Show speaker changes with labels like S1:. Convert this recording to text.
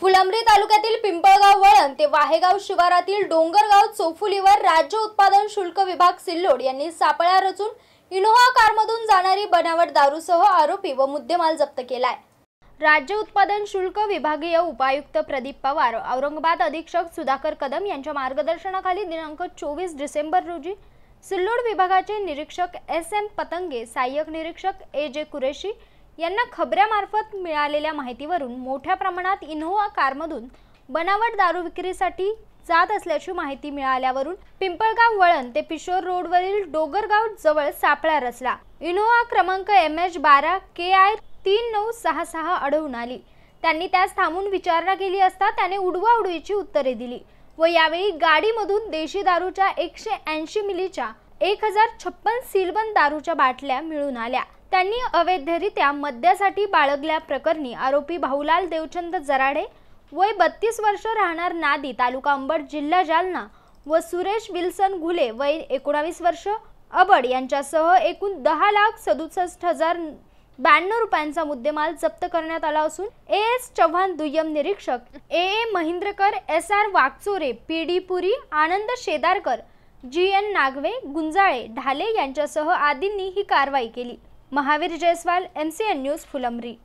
S1: फुलंब्री तालुक्यातील पिंपळगाव वळण ते वाहेगाव शिवारातील डोंगरगाव चौफुलीवर राज्य उत्पादन शुल्क विभाग सिल्लोड यांनी सापळा रचून इनोव्हा कारमधून जाणारी बनावट दारूसह आरोपी व मुद्देमाल जप्त केलाय. राज्य उत्पादन शुल्क विभागीय उपायुक्त प्रदीप पवार औरंगाबाद अधीक्षक सुधाकर कदम यांच्या मार्गदर्शनाखाली दिनांक चोवीस डिसेंबर रोजी सिल्लोड विभागाचे निरीक्षक एस एम पतंगे सहाय्यक निरीक्षक ए जे कुरेशी यांना खबऱ्यामार्फत मिळालेल्या माहितीवरून मोठ्या प्रमाणात इनोव्हा कारमधून बनावट दारू विक्रीसाठी जात असल्याची माहिती मिळाल्यावरून पिंपळगाव वळण ते पिशोर रोडवरील डोगरगाव जवळ सापळा रचला. इनोव्हा क्रमांक एम एच बारा के आय तीन नऊ सहा सहा अडवून आली. त्यांनी त्यास थांबून विचारणा केली असता त्याने उडवा उडवीची उत्तरे दिली व यावेळी गाडीमधून देशी दारूच्या एकशे ऐंशी मिलीच्या एक हजार छप्पन सीलबंद दारूच्या बाटल्या मिळून आल्या. त्यांनी अवैधरित्या मद्यासाठी बाळगल्या प्रकरणी आरोपी भाऊलाल देवचंद जराडे वय बत्तीस वर्ष राहणार नादी तालुका अंबड जिल्हा जालना व सुरेश विल्सन घुले वय एकोणावीस वर्ष. अबड यांच्यासह एकूण दहा लाख सदुसष्ट हजार ब्याण्णव रुपयांचा मुद्देमाल जप्त करण्यात आला असून ए एस चव्हाण दुय्यम निरीक्षक A A Mahindrakar S R Wagchore P D Puri Anand Shedarkar G N Nagve Gunjale Dhale यांच्यासह आदींनी ही कारवाई केली. Mahavir Jaiswal M C N news Phulambri.